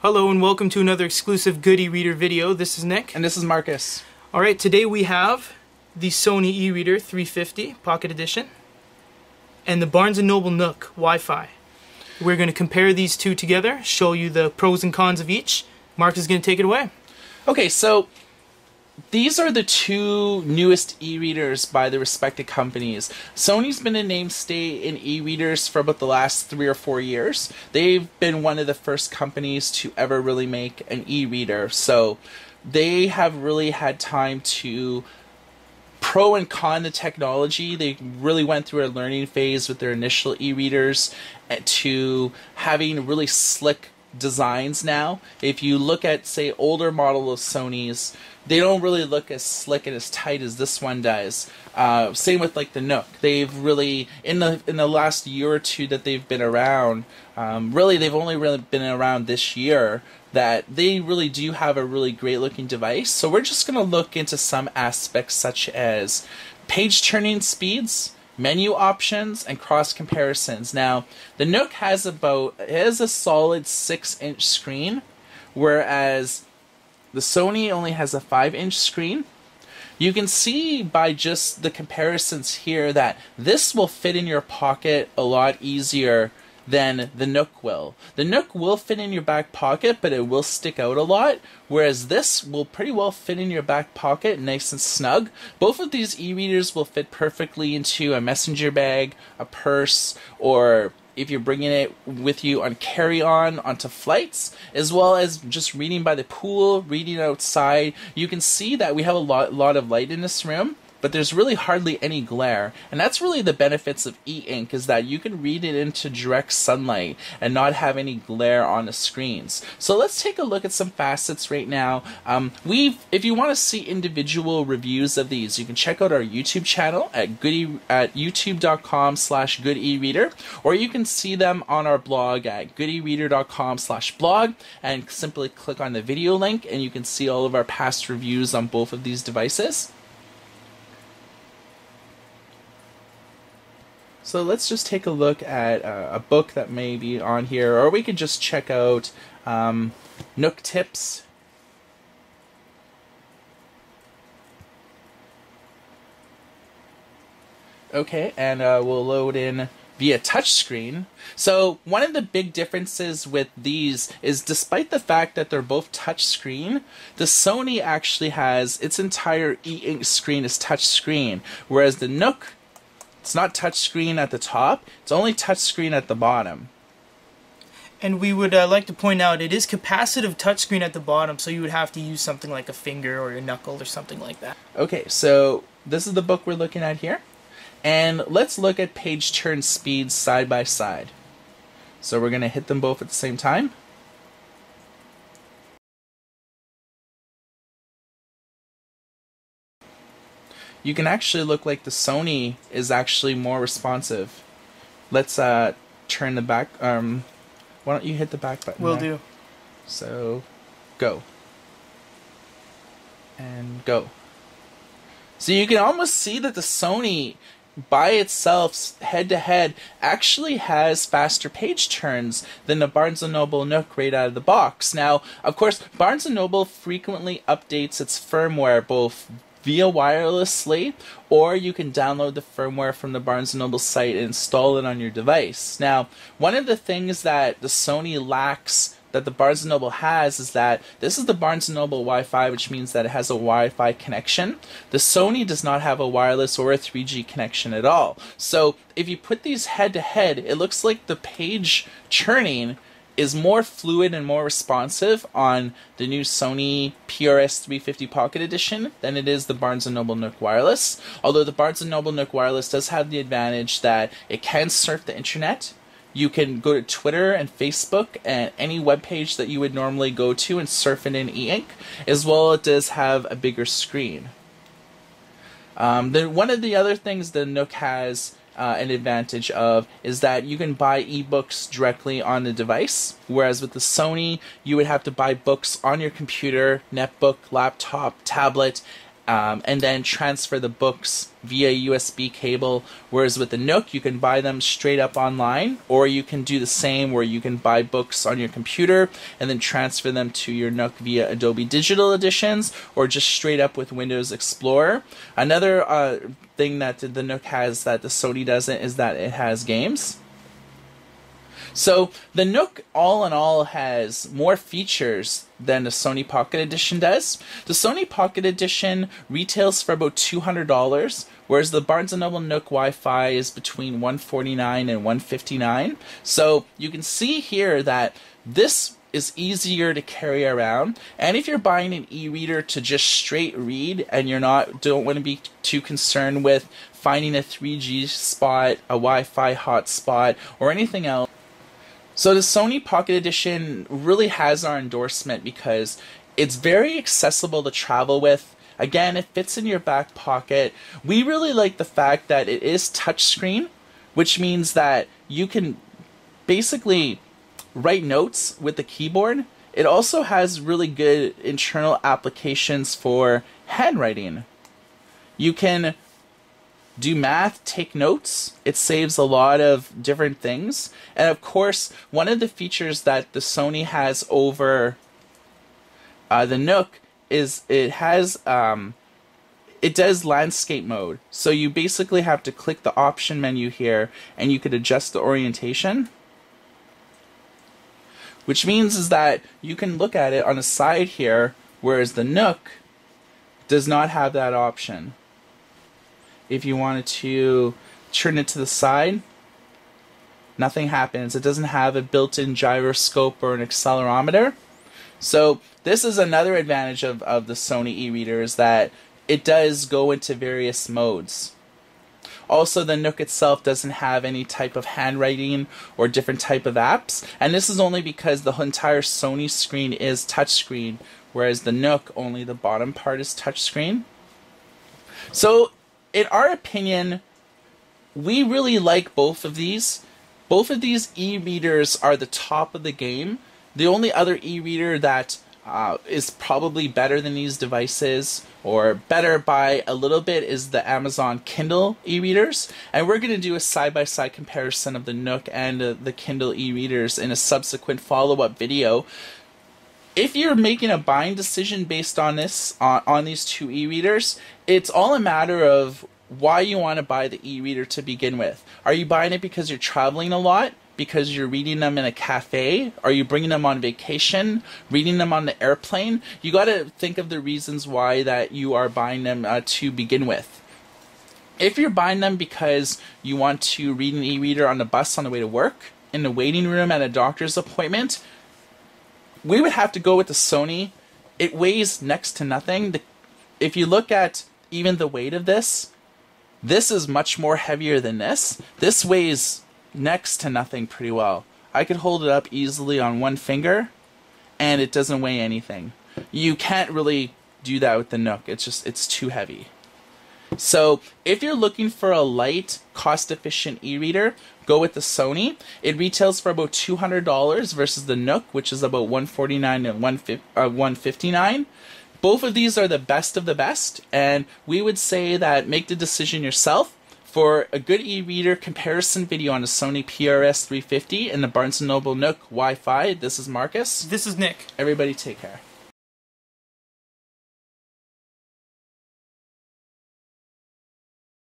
Hello and welcome to another exclusive Good e-reader video. This is Nick. And this is Marcus. Alright, today we have the Sony e-reader 350 Pocket Edition and the Barnes & Noble Nook Wi-Fi. We're going to compare these two together, show you the pros and cons of each. Mark is going to take it away. Okay, so these are the two newest e-readers by the respected companies. Sony's been a mainstay in e-readers for about the last three or four years. They've been one of the first companies to ever really make an e-reader, so they have really had time to pro and con the technology. They really went through a learning phase with their initial e-readers eh, to having really slick designs now. If you look at say older model of Sony's, they don't really look as slick and as tight as this one does. Uh, same with like the Nook. They've really in the in the last year or two that they've been around. Um, really, they've only really been around this year. That they really do have a really great looking device. So we're just going to look into some aspects such as page turning speeds menu options and cross comparisons. Now, the Nook has about has a solid six inch screen, whereas the Sony only has a five inch screen. You can see by just the comparisons here that this will fit in your pocket a lot easier than the Nook will. The Nook will fit in your back pocket, but it will stick out a lot, whereas this will pretty well fit in your back pocket nice and snug. Both of these e-readers will fit perfectly into a messenger bag, a purse, or if you're bringing it with you on carry on onto flights, as well as just reading by the pool, reading outside. You can see that we have a lot, lot of light in this room but there's really hardly any glare. And that's really the benefits of e-ink is that you can read it into direct sunlight and not have any glare on the screens. So let's take a look at some facets right now. Um, we've, if you want to see individual reviews of these, you can check out our YouTube channel at goody at youtube.com slash goodereader, or you can see them on our blog at goodereader.com slash blog and simply click on the video link and you can see all of our past reviews on both of these devices. So let's just take a look at uh, a book that may be on here, or we could just check out um, Nook Tips. Okay, and uh, we'll load in via touchscreen. So one of the big differences with these is despite the fact that they're both touchscreen, the Sony actually has its entire e-ink screen is touchscreen, whereas the Nook it's not touchscreen at the top, it's only touchscreen at the bottom. And we would uh, like to point out it is capacitive touchscreen at the bottom, so you would have to use something like a finger or a knuckle or something like that. Okay, so this is the book we're looking at here. And let's look at page turn speeds side by side. So we're going to hit them both at the same time. You can actually look like the Sony is actually more responsive. Let's uh, turn the back. Um, why don't you hit the back button? Will there? do. So, go. And go. So you can almost see that the Sony by itself, head to head, actually has faster page turns than the Barnes & Noble Nook right out of the box. Now, of course, Barnes & Noble frequently updates its firmware both via wirelessly, or you can download the firmware from the Barnes & Noble site and install it on your device. Now, one of the things that the Sony lacks that the Barnes & Noble has is that this is the Barnes & Noble Wi-Fi, which means that it has a Wi-Fi connection. The Sony does not have a wireless or a 3G connection at all. So if you put these head to head, it looks like the page churning is more fluid and more responsive on the new Sony PRS 350 Pocket Edition than it is the Barnes & Noble Nook Wireless. Although the Barnes & Noble Nook Wireless does have the advantage that it can surf the internet. You can go to Twitter and Facebook and any web page that you would normally go to and surf it in e-ink, as well it does have a bigger screen. Um, the, one of the other things the Nook has uh, an advantage of is that you can buy ebooks directly on the device, whereas with the Sony, you would have to buy books on your computer, netbook, laptop, tablet, um, and then transfer the books via USB cable. Whereas with the Nook, you can buy them straight up online, or you can do the same where you can buy books on your computer and then transfer them to your Nook via Adobe Digital Editions, or just straight up with Windows Explorer. Another uh, thing that the Nook has that the Sony doesn't is that it has games. So the Nook, all in all, has more features than the Sony Pocket Edition does. The Sony Pocket Edition retails for about two hundred dollars, whereas the Barnes and Noble Nook Wi-Fi is between one forty nine and one fifty nine. So you can see here that this is easier to carry around and if you're buying an e-reader to just straight read and you're not don't want to be too concerned with finding a 3G spot, a Wi-Fi hotspot or anything else so the Sony Pocket Edition really has our endorsement because it's very accessible to travel with. Again, it fits in your back pocket. We really like the fact that it is touchscreen, which means that you can basically write notes with the keyboard. It also has really good internal applications for handwriting. You can do math, take notes. It saves a lot of different things. And of course, one of the features that the Sony has over uh, the Nook is it has um, it does landscape mode. So you basically have to click the option menu here and you could adjust the orientation. Which means is that you can look at it on the side here, whereas the Nook does not have that option if you wanted to turn it to the side, nothing happens. It doesn't have a built-in gyroscope or an accelerometer. So this is another advantage of, of the Sony e-reader is that it does go into various modes. Also, the Nook itself doesn't have any type of handwriting or different type of apps, and this is only because the entire Sony screen is touchscreen, whereas the Nook only the bottom part is touchscreen. So in our opinion, we really like both of these. Both of these e-readers are the top of the game. The only other e-reader that uh, is probably better than these devices, or better by a little bit, is the Amazon Kindle e-readers. And we're going to do a side-by-side comparison of the Nook and uh, the Kindle e-readers in a subsequent follow-up video. If you're making a buying decision based on this, on, on these two e-readers, it's all a matter of why you want to buy the e-reader to begin with. Are you buying it because you're traveling a lot? Because you're reading them in a cafe? Are you bringing them on vacation? Reading them on the airplane? You got to think of the reasons why that you are buying them uh, to begin with. If you're buying them because you want to read an e-reader on the bus on the way to work, in the waiting room at a doctor's appointment, we would have to go with the Sony. It weighs next to nothing. The, if you look at even the weight of this, this is much more heavier than this. This weighs next to nothing pretty well. I could hold it up easily on one finger and it doesn't weigh anything. You can't really do that with the Nook. It's just it's too heavy. So, if you're looking for a light, cost-efficient e-reader, go with the Sony. It retails for about $200 versus the Nook, which is about 149 and 159. Uh, both of these are the best of the best, and we would say that make the decision yourself. For a good e-reader comparison video on the Sony PRS 350 and the Barnes & Noble Nook Wi-Fi, this is Marcus. This is Nick. Everybody take care.